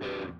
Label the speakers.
Speaker 1: Okay.